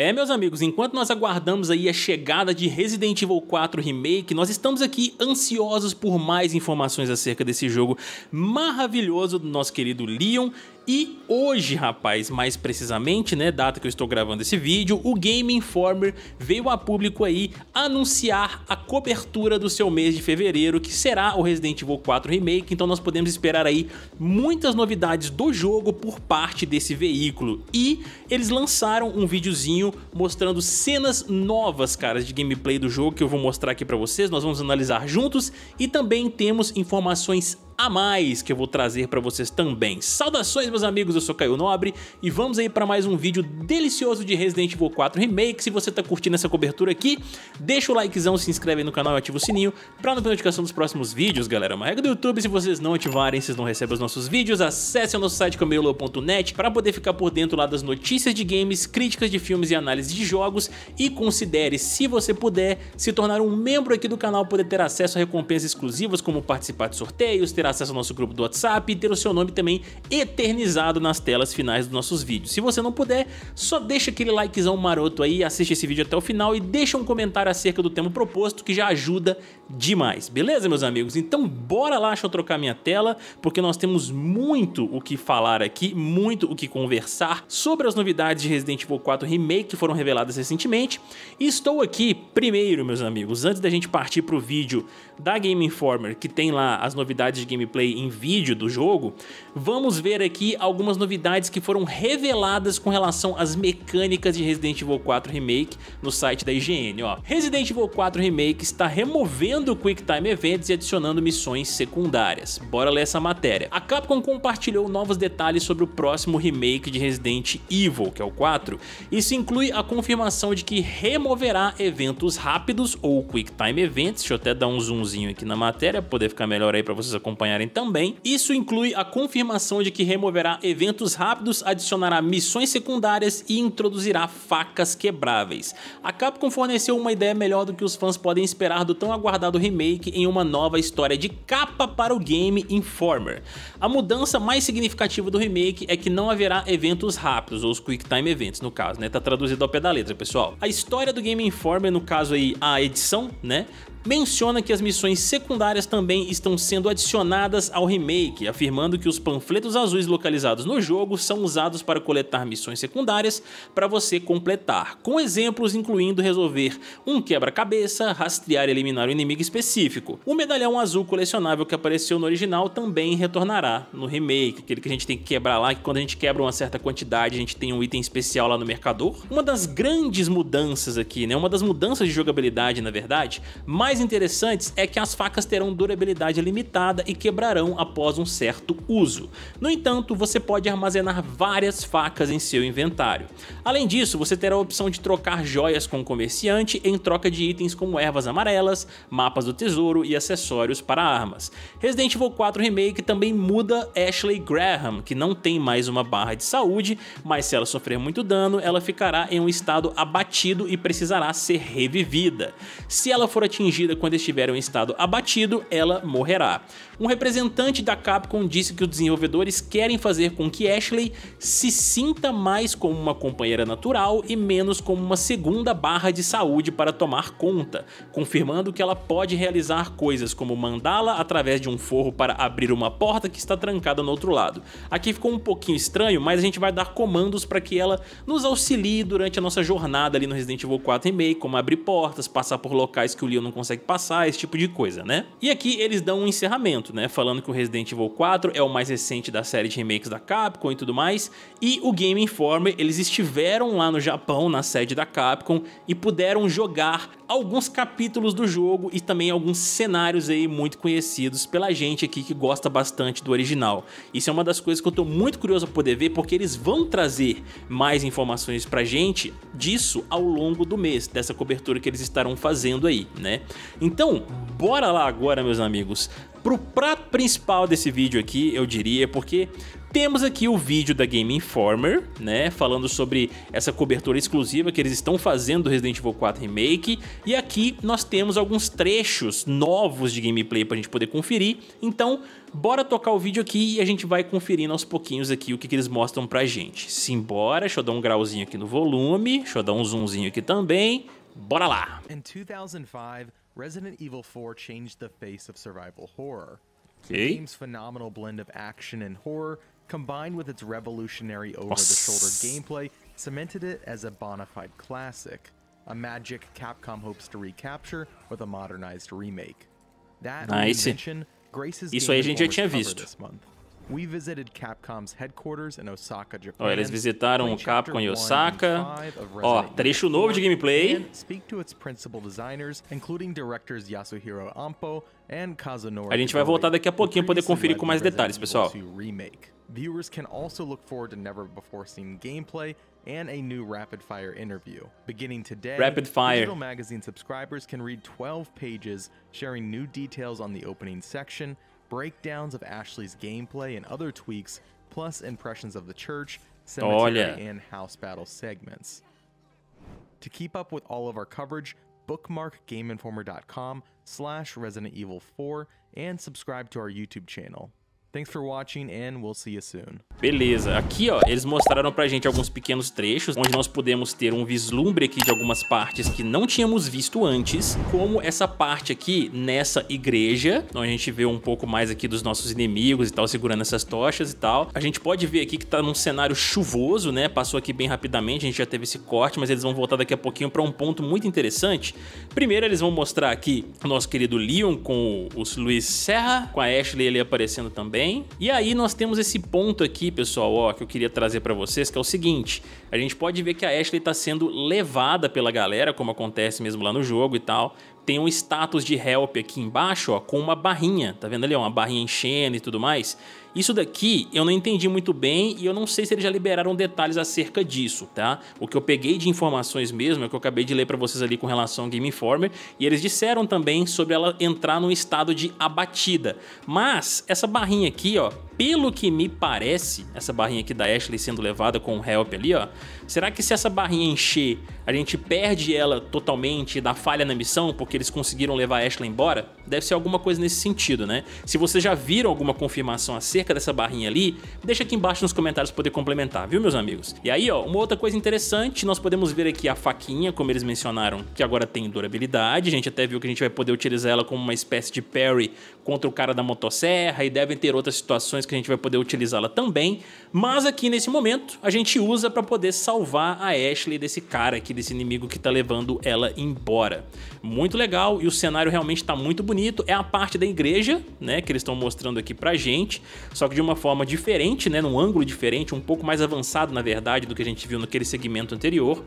É, meus amigos, enquanto nós aguardamos aí a chegada de Resident Evil 4 Remake, nós estamos aqui ansiosos por mais informações acerca desse jogo maravilhoso do nosso querido Leon e hoje, rapaz, mais precisamente, né, data que eu estou gravando esse vídeo, o Game Informer veio a público aí anunciar a cobertura do seu mês de fevereiro, que será o Resident Evil 4 Remake, então nós podemos esperar aí muitas novidades do jogo por parte desse veículo. E eles lançaram um videozinho mostrando cenas novas, caras, de gameplay do jogo que eu vou mostrar aqui pra vocês, nós vamos analisar juntos e também temos informações a mais que eu vou trazer para vocês também. Saudações meus amigos, eu sou Caio Nobre e vamos aí para mais um vídeo delicioso de Resident Evil 4 Remake. Se você tá curtindo essa cobertura aqui, deixa o likezão, se inscreve no canal e ativa o sininho para não perder notificação dos próximos vídeos, galera. Uma regra do YouTube, se vocês não ativarem, vocês não recebem os nossos vídeos. Acesse o nosso site camelo.net para poder ficar por dentro lá das notícias de games, críticas de filmes e análise de jogos e considere, se você puder, se tornar um membro aqui do canal, poder ter acesso a recompensas exclusivas como participar de sorteios, ter acesso ao nosso grupo do WhatsApp e ter o seu nome também eternizado nas telas finais dos nossos vídeos. Se você não puder, só deixa aquele likezão maroto aí, assiste esse vídeo até o final e deixa um comentário acerca do tema proposto que já ajuda demais, beleza meus amigos? Então bora lá, deixa eu trocar minha tela, porque nós temos muito o que falar aqui, muito o que conversar sobre as novidades de Resident Evil 4 Remake que foram reveladas recentemente. E estou aqui primeiro, meus amigos, antes da gente partir para o vídeo da Game Informer, que tem lá as novidades de gameplay em vídeo do jogo, vamos ver aqui algumas novidades que foram reveladas com relação às mecânicas de Resident Evil 4 Remake no site da IGN. Ó. Resident Evil 4 Remake está removendo Quick Time Events e adicionando missões secundárias. Bora ler essa matéria. A Capcom compartilhou novos detalhes sobre o próximo remake de Resident Evil, que é o 4. Isso inclui a confirmação de que removerá eventos rápidos ou Quick Time Events, deixa eu até dar um zoom botãozinho aqui na matéria, poder ficar melhor aí para vocês acompanharem também. Isso inclui a confirmação de que removerá eventos rápidos, adicionará missões secundárias e introduzirá facas quebráveis. A Capcom forneceu uma ideia melhor do que os fãs podem esperar do tão aguardado remake em uma nova história de capa para o Game Informer. A mudança mais significativa do remake é que não haverá eventos rápidos, ou os Quick Time Events no caso, né? Tá traduzido ao pé da letra, pessoal. A história do Game Informer, no caso aí a edição, né? Menciona que as missões secundárias também estão sendo adicionadas ao remake, afirmando que os panfletos azuis localizados no jogo são usados para coletar missões secundárias para você completar, com exemplos incluindo resolver um quebra-cabeça, rastrear e eliminar um inimigo específico. O medalhão azul colecionável que apareceu no original também retornará no remake, aquele que a gente tem que quebrar lá, que quando a gente quebra uma certa quantidade a gente tem um item especial lá no mercador. Uma das grandes mudanças aqui, né, uma das mudanças de jogabilidade na verdade, mais mais interessantes é que as facas terão durabilidade limitada e quebrarão após um certo uso. No entanto, você pode armazenar várias facas em seu inventário. Além disso, você terá a opção de trocar joias com o comerciante em troca de itens como ervas amarelas, mapas do tesouro e acessórios para armas. Resident Evil 4 Remake também muda Ashley Graham, que não tem mais uma barra de saúde, mas se ela sofrer muito dano, ela ficará em um estado abatido e precisará ser revivida. Se ela for atingida quando estiver em estado abatido, ela morrerá. Um representante da Capcom disse que os desenvolvedores querem fazer com que Ashley se sinta mais como uma companheira natural e menos como uma segunda barra de saúde para tomar conta, confirmando que ela pode realizar coisas como mandá-la através de um forro para abrir uma porta que está trancada no outro lado. Aqui ficou um pouquinho estranho, mas a gente vai dar comandos para que ela nos auxilie durante a nossa jornada ali no Resident Evil 4 Remake, como abrir portas, passar por locais que o Leon não consegue consegue passar, esse tipo de coisa, né? E aqui eles dão um encerramento, né? Falando que o Resident Evil 4 é o mais recente da série de remakes da Capcom e tudo mais. E o Game Informer, eles estiveram lá no Japão, na sede da Capcom, e puderam jogar alguns capítulos do jogo e também alguns cenários aí muito conhecidos pela gente aqui que gosta bastante do original. Isso é uma das coisas que eu tô muito curioso a poder ver, porque eles vão trazer mais informações pra gente disso ao longo do mês, dessa cobertura que eles estarão fazendo aí, né? Então, bora lá agora, meus amigos, pro prato principal desse vídeo aqui, eu diria, porque Temos aqui o vídeo da Game Informer, né, falando sobre essa cobertura exclusiva que eles estão fazendo do Resident Evil 4 Remake, e aqui nós temos alguns trechos novos de gameplay pra gente poder conferir, então bora tocar o vídeo aqui e a gente vai conferindo aos pouquinhos aqui o que, que eles mostram pra gente. Simbora, deixa eu dar um grauzinho aqui no volume, deixa eu dar um zoomzinho aqui também, bora lá! In 2005, Resident Evil 4 changed the face of survival horror. Okay. The game's phenomenal blend of action and horror combined with its revolutionary over-the-shoulder gameplay, cemented it as a bona fide classic, a magic Capcom hopes to recapture with a modernized remake. That Nice. Isso aí a gente já tinha visto. This month. We visited Capcom's headquarters in Osaka, Japan. Ó, eles visitaram o Capcom em Chapter 1 Osaka. and 5 of Ó, trecho novo de 4, gameplay. A gente vai voltar daqui a pouquinho poder previously conferir com mais detalhes, pessoal. 2 remake. Viewers can also look forward to never before seen gameplay and a new rapid fire interview. Beginning today, Rapid fire. Digital Magazine subscribers can read 12 pages sharing new details on the opening section, breakdowns of Ashley's gameplay and other tweaks, plus impressions of the church, cemetery, Olha. and house battle segments. To keep up with all of our coverage, bookmark gameinformer.com slash Resident Evil 4 and subscribe to our YouTube channel. Thanks for watching and we'll see you soon. Beleza, aqui ó, eles mostraram pra gente alguns pequenos trechos, onde nós podemos ter um vislumbre aqui de algumas partes que não tínhamos visto antes, como essa parte aqui nessa igreja, onde a gente vê um pouco mais aqui dos nossos inimigos e tal, segurando essas tochas e tal. A gente pode ver aqui que tá num cenário chuvoso, né, passou aqui bem rapidamente, a gente já teve esse corte, mas eles vão voltar daqui a pouquinho pra um ponto muito interessante. Primeiro eles vão mostrar aqui o nosso querido Leon com o Luiz Serra, com a Ashley ali aparecendo também. E aí nós temos esse ponto aqui, pessoal, ó, que eu queria trazer pra vocês, que é o seguinte: a gente pode ver que a Ashley tá sendo levada pela galera, como acontece mesmo lá no jogo e tal. Tem um status de help aqui embaixo, ó, com uma barrinha, tá vendo ali, ó, uma barrinha enchendo e tudo mais. Isso daqui eu não entendi muito bem e eu não sei se eles já liberaram detalhes acerca disso, tá? O que eu peguei de informações mesmo é o que eu acabei de ler pra vocês ali com relação ao Game Informer e eles disseram também sobre ela entrar num estado de abatida. Mas essa barrinha aqui, ó, pelo que me parece, essa barrinha aqui da Ashley sendo levada com o help ali, ó, será que se essa barrinha encher, a gente perde ela totalmente dá falha na missão porque eles conseguiram levar a Ashley embora? Deve ser alguma coisa nesse sentido, né? Se vocês já viram alguma confirmação acerca dessa barrinha ali, deixa aqui embaixo nos comentários para poder complementar, viu, meus amigos? E aí, ó, uma outra coisa interessante, nós podemos ver aqui a faquinha, como eles mencionaram, que agora tem durabilidade. A gente até viu que a gente vai poder utilizar ela como uma espécie de parry contra o cara da motosserra e devem ter outras situações que a gente vai poder utilizá-la também. Mas aqui nesse momento, a gente usa para poder salvar a Ashley desse cara aqui, desse inimigo que tá levando ela embora. Muito legal e o cenário realmente tá muito bonito. É a parte da igreja, né, que eles estão mostrando aqui pra gente, só que de uma forma diferente, né, num ângulo diferente, um pouco mais avançado, na verdade, do que a gente viu naquele segmento anterior.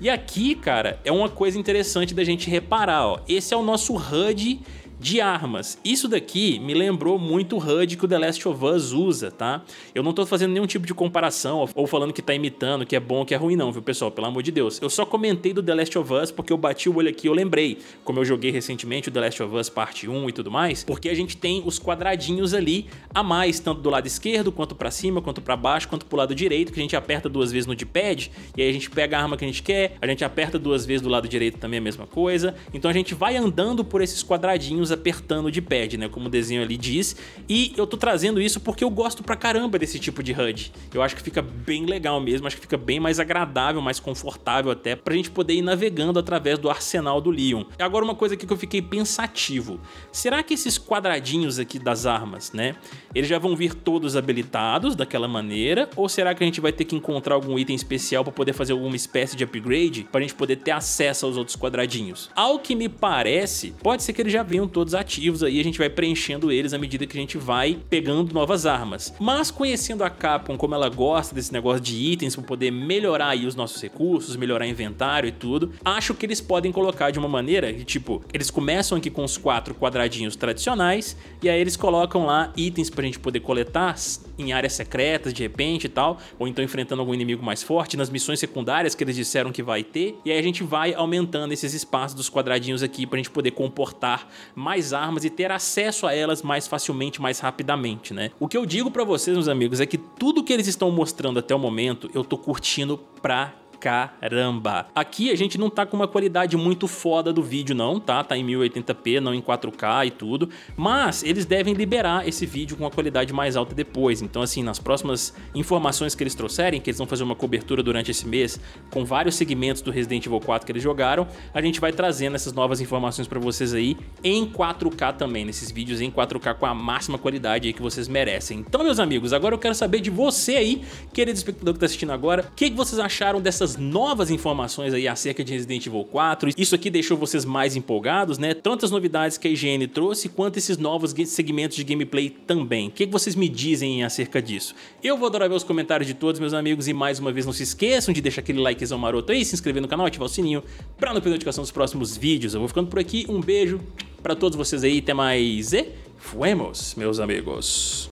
E aqui, cara, é uma coisa interessante da gente reparar, ó. Esse é o nosso HUD de armas. Isso daqui me lembrou muito o HUD que o The Last of Us usa, tá? Eu não tô fazendo nenhum tipo de comparação ou falando que tá imitando, que é bom, que é ruim não, viu, pessoal? Pelo amor de Deus. Eu só comentei do The Last of Us porque eu bati o olho aqui e eu lembrei, como eu joguei recentemente o The Last of Us parte 1 e tudo mais, porque a gente tem os quadradinhos ali a mais, tanto do lado esquerdo, quanto pra cima, quanto pra baixo, quanto pro lado direito, que a gente aperta duas vezes no D-pad, e aí a gente pega a arma que a gente quer, a gente aperta duas vezes do lado direito também a mesma coisa. Então a gente vai andando por esses quadradinhos apertando de pad, né, como o desenho ali diz. E eu tô trazendo isso porque eu gosto pra caramba desse tipo de HUD. Eu acho que fica bem legal mesmo, acho que fica bem mais agradável, mais confortável até pra gente poder ir navegando através do arsenal do Leon. Agora uma coisa aqui que eu fiquei pensativo. Será que esses quadradinhos aqui das armas, né, eles já vão vir todos habilitados daquela maneira ou será que a gente vai ter que encontrar algum item especial pra poder fazer alguma espécie de upgrade pra gente poder ter acesso aos outros quadradinhos? Ao que me parece, pode ser que eles já venham todos ativos aí, a gente vai preenchendo eles à medida que a gente vai pegando novas armas. Mas conhecendo a Capcom como ela gosta desse negócio de itens para poder melhorar aí os nossos recursos, melhorar inventário e tudo, acho que eles podem colocar de uma maneira que tipo, eles começam aqui com os quatro quadradinhos tradicionais e aí eles colocam lá itens pra gente poder coletar em áreas secretas de repente e tal, ou então enfrentando algum inimigo mais forte nas missões secundárias que eles disseram que vai ter, e aí a gente vai aumentando esses espaços dos quadradinhos aqui pra gente poder comportar mais armas e ter acesso a elas mais facilmente, mais rapidamente, né? O que eu digo para vocês, meus amigos, é que tudo que eles estão mostrando até o momento, eu tô curtindo pra caramba. Aqui a gente não tá com uma qualidade muito foda do vídeo não, tá? Tá em 1080p, não em 4K e tudo, mas eles devem liberar esse vídeo com uma qualidade mais alta depois. Então assim, nas próximas informações que eles trouxerem, que eles vão fazer uma cobertura durante esse mês com vários segmentos do Resident Evil 4 que eles jogaram, a gente vai trazendo essas novas informações para vocês aí em 4K também, nesses vídeos em 4K com a máxima qualidade aí que vocês merecem. Então, meus amigos, agora eu quero saber de você aí, querido espectador que tá assistindo agora, o que, que vocês acharam dessas novas informações aí acerca de Resident Evil 4. Isso aqui deixou vocês mais empolgados, né? Tantas novidades que a IGN trouxe, quanto esses novos segmentos de gameplay também. O que vocês me dizem acerca disso? Eu vou adorar ver os comentários de todos, meus amigos, e mais uma vez não se esqueçam de deixar aquele likezão maroto aí, se inscrever no canal, ativar o sininho para não perder a notificação dos próximos vídeos. Eu vou ficando por aqui, um beijo para todos vocês aí, até mais e fuemos, meus amigos.